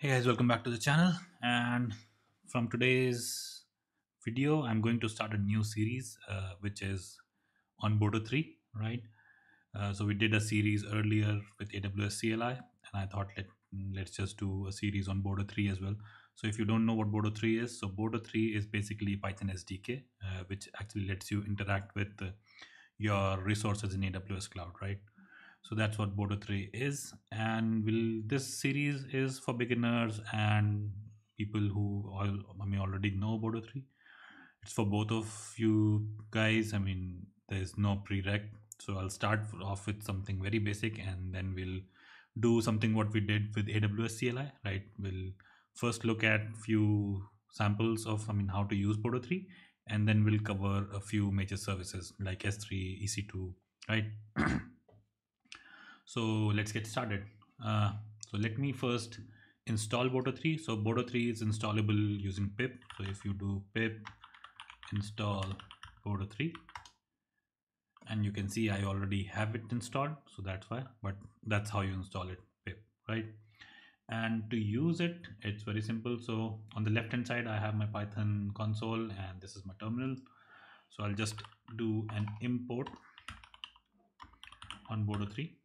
Hey guys, welcome back to the channel. And from today's video, I'm going to start a new series, uh, which is on Boto 3, right? Uh, so we did a series earlier with AWS CLI, and I thought let let's just do a series on Boto 3 as well. So if you don't know what Boto 3 is, so Boto 3 is basically Python SDK, uh, which actually lets you interact with your resources in AWS cloud, right? So that's what Boto 3 is. And will this series is for beginners and people who all I mean already know Boto 3 it's for both of you guys. I mean there's no prereq. So I'll start off with something very basic and then we'll do something what we did with AWS CLI right? We'll first look at few samples of I mean how to use Boto 3 and then we'll cover a few major services like S3 EC2 right so let's get started. Uh, so let me first install boto 3 so boto 3 is installable using pip. So if you do pip install boto 3 and you can see I already have it installed. So that's why but that's how you install it pip right? And to use it it's very simple. So on the left hand side I have my python console and this is my terminal. So I'll just do an import on boto 3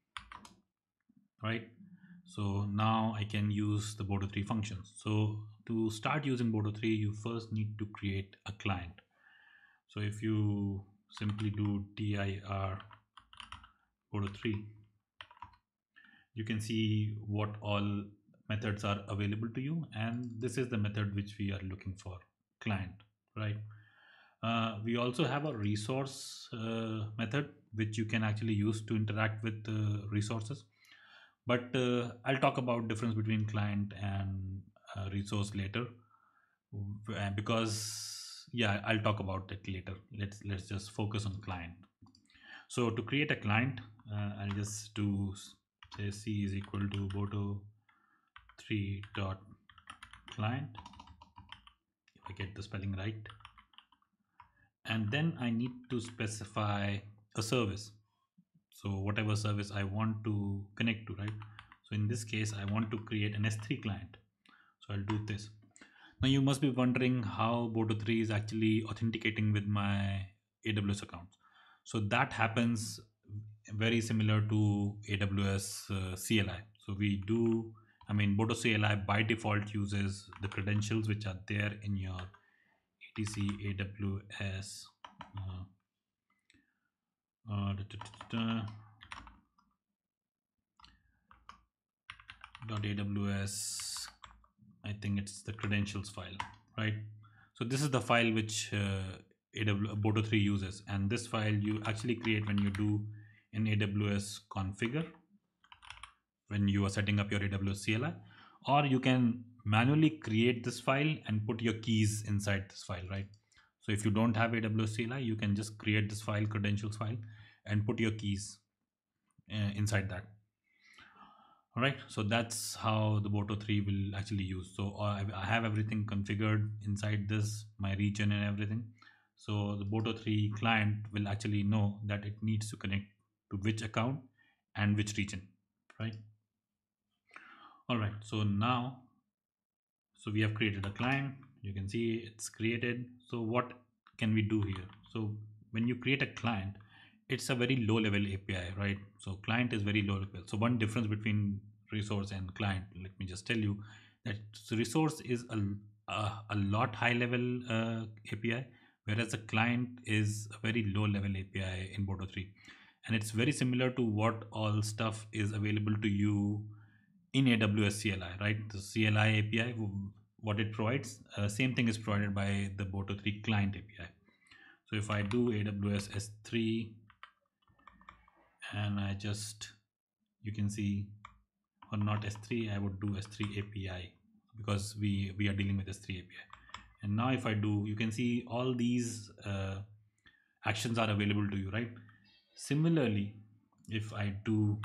right? So now I can use the Boto 3 functions. So to start using Boto 3 you first need to create a client. So if you simply do dir Boto 3 you can see what all methods are available to you and this is the method which we are looking for client right? Uh, we also have a resource uh, method which you can actually use to interact with uh, resources but uh, i'll talk about difference between client and uh, resource later. Because yeah i'll talk about it later. Let's let's just focus on client. So to create a client uh, i'll just do say c is equal to boto 3 dot client if i get the spelling right. And then i need to specify a service so whatever service I want to connect to right? So in this case I want to create an S3 client. So I'll do this. Now you must be wondering how Boto3 is actually authenticating with my AWS account so that happens very similar to AWS uh, CLI so we do I mean Boto CLI by default uses the credentials which are there in your etc AWS uh, uh, da, da, dot aws i think it's the credentials file right? So this is the file which uh, AW, boto 3 uses. And this file you actually create when you do an aws configure when you are setting up your aws cli or you can manually create this file and put your keys inside this file right so if you don't have AWS CLI, you can just create this file, credentials file, and put your keys uh, inside that. All right, so that's how the Boto 3 will actually use. So uh, I have everything configured inside this, my region and everything. So the Boto 3 client will actually know that it needs to connect to which account and which region, right? All right, so now, so we have created a client you can see it's created. So what can we do here? So when you create a client it's a very low level api right? So client is very low level. So one difference between resource and client let me just tell you that resource is a, a, a lot high level uh, api whereas the client is a very low level api in boto 3 and it's very similar to what all stuff is available to you in aws cli right? The cli api what it provides. Uh, same thing is provided by the Boto 3 client API. So if I do AWS S3 and I just, you can see, or not S3, I would do S3 API because we, we are dealing with S3 API. And now if I do, you can see all these uh, actions are available to you, right? Similarly, if I do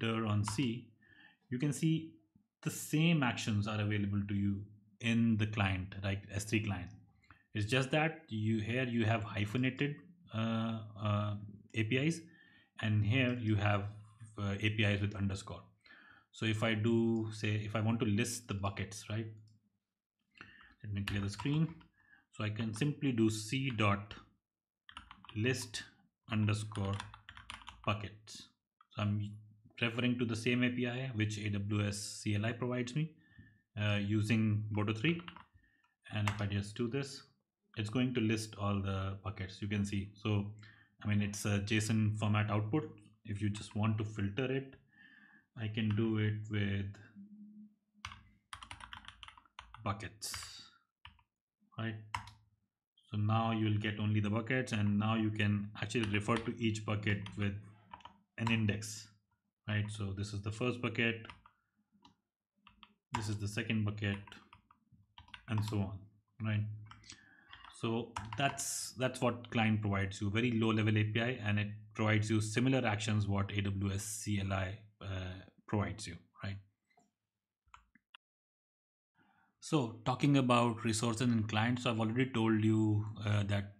dir on C, you can see the same actions are available to you in the client right? s3 client. It's just that you here you have hyphenated uh, uh, apis and here you have uh, apis with underscore. So if I do say if I want to list the buckets right let me clear the screen. So I can simply do c dot list underscore buckets. So I'm referring to the same API which AWS CLI provides me uh, using Boto 3 and if I just do this it's going to list all the buckets you can see. So I mean it's a JSON format output. If you just want to filter it I can do it with buckets right? So now you will get only the buckets and now you can actually refer to each bucket with an index right? So this is the first bucket this is the second bucket and so on right? So that's that's what client provides you very low level api and it provides you similar actions what aws cli uh, provides you right? So talking about resources and clients i've already told you uh, that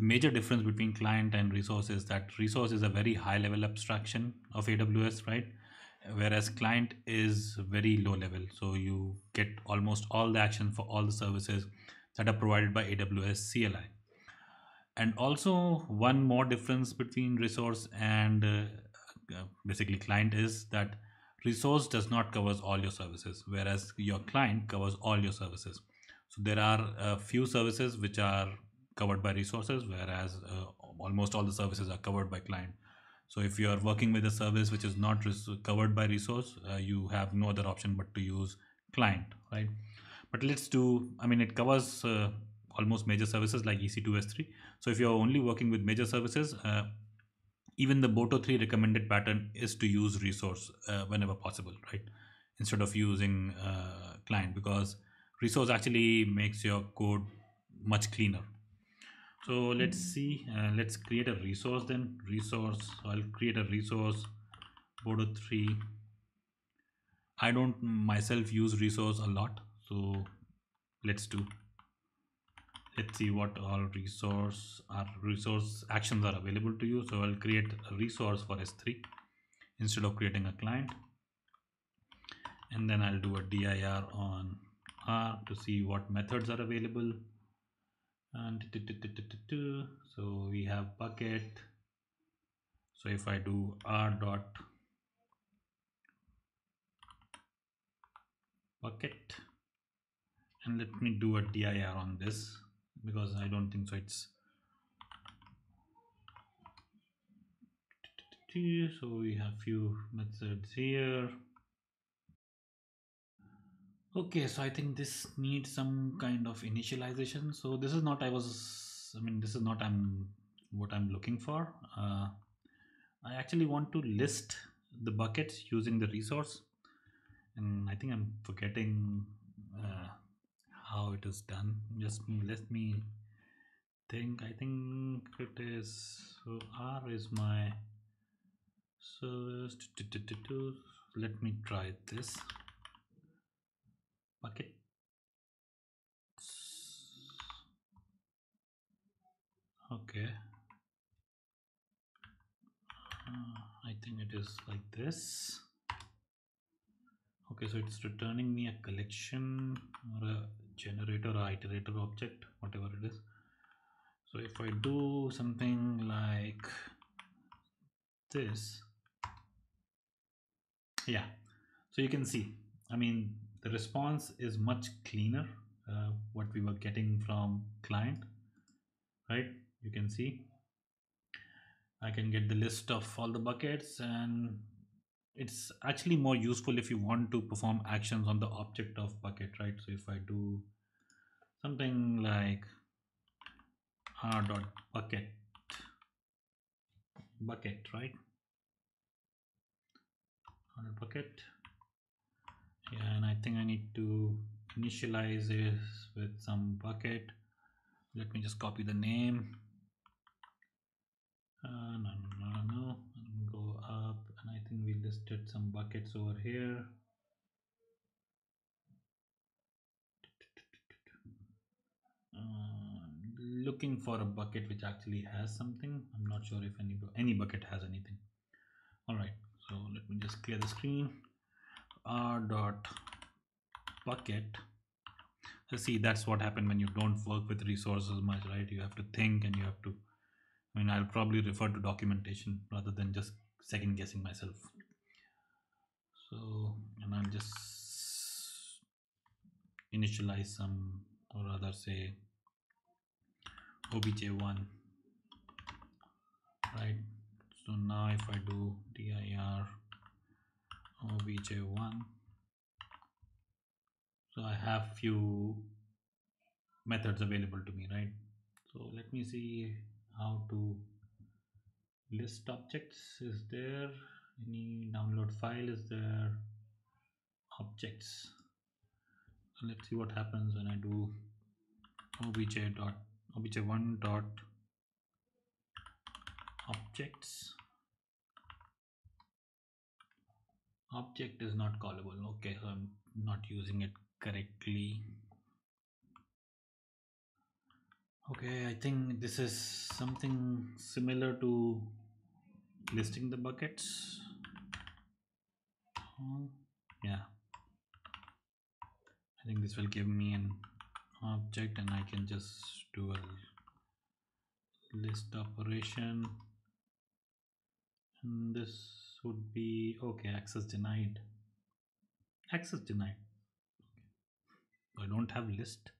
the major difference between client and resource is that resource is a very high level abstraction of aws right? Whereas client is very low level. So you get almost all the action for all the services that are provided by aws cli and also one more difference between resource and uh, uh, basically client is that resource does not covers all your services whereas your client covers all your services. So there are a few services which are covered by resources whereas uh, almost all the services are covered by client so if you are working with a service which is not covered by resource, uh, you have no other option but to use client, right? But let's do, I mean, it covers uh, almost major services like EC2, S3. So if you're only working with major services, uh, even the Boto 3 recommended pattern is to use resource uh, whenever possible, right? Instead of using uh, client because resource actually makes your code much cleaner so let's see uh, let's create a resource then. Resource i'll create a resource boto 3 i don't myself use resource a lot so let's do. Let's see what all resource are resource actions are available to you. So i'll create a resource for s3 instead of creating a client. And then i'll do a dir on r to see what methods are available and so we have bucket. So if I do r dot bucket and let me do a dir on this because I don't think so it's so we have few methods here Okay, so I think this needs some kind of initialization. So this is not I was I mean this is not I'm what I'm looking for. Uh, I actually want to list the buckets using the resource and I think I'm forgetting uh, how it is done. Just let me think. I think it is so R is my so let me try this bucket okay. Uh, I think it is like this. Okay so it's returning me a collection or a generator or iterator object whatever it is. So if I do something like this yeah. So you can see I mean the response is much cleaner uh, what we were getting from client right? You can see. I can get the list of all the buckets and it's actually more useful if you want to perform actions on the object of bucket right? So if I do something like r dot bucket bucket right? r bucket yeah and I think I need to initialize this with some bucket. Let me just copy the name. Uh, no no no no go up and I think we listed some buckets over here. Uh, looking for a bucket which actually has something. I'm not sure if any any bucket has anything. All right so let me just clear the screen r dot bucket. See that's what happened when you don't work with resources much right? You have to think and you have to I mean I'll probably refer to documentation rather than just second guessing myself. So and I'll just initialize some or rather say obj1 right? So now if I do dir obj1 so I have few methods available to me right? So let me see how to list objects. Is there any download file? Is there objects? So let's see what happens when I do obj dot obj1 dot objects object is not callable. Okay so i'm not using it correctly. Okay i think this is something similar to listing the buckets. Yeah. I think this will give me an object and i can just do a list operation. And this would be okay access denied. Access denied. Okay. i don't have list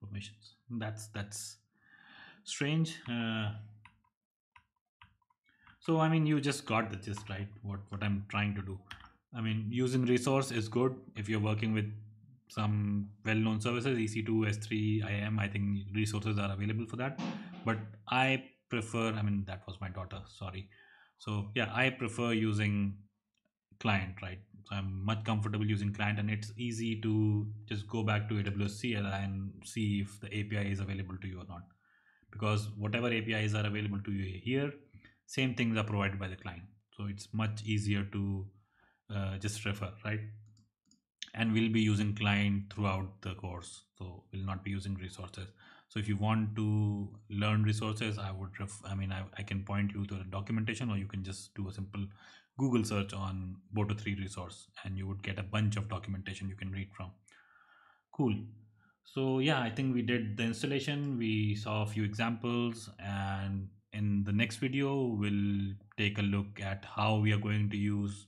permissions. That's that's strange uh, so i mean you just got the gist right? What what i'm trying to do. I mean using resource is good. If you're working with some well-known services ec2 s3 im i think resources are available for that. But i prefer i mean that was my daughter sorry so yeah i prefer using client right? So i'm much comfortable using client and it's easy to just go back to aws cli and see if the api is available to you or not. Because whatever apis are available to you here same things are provided by the client. So it's much easier to uh, just refer right? And we'll be using client throughout the course. So we'll not be using resources so if you want to learn resources i would ref i mean I, I can point you to the documentation or you can just do a simple google search on boto 3 resource and you would get a bunch of documentation you can read from. Cool. So yeah i think we did the installation. We saw a few examples and in the next video we'll take a look at how we are going to use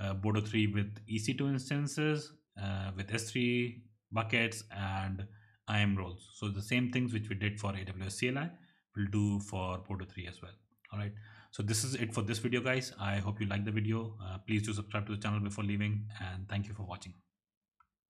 uh, Boto 3 with EC2 instances, uh, with S3 buckets and IAM roles. So the same things which we did for AWS CLI, we'll do for Boto 3 as well. All right. So this is it for this video, guys. I hope you like the video. Uh, please do subscribe to the channel before leaving and thank you for watching.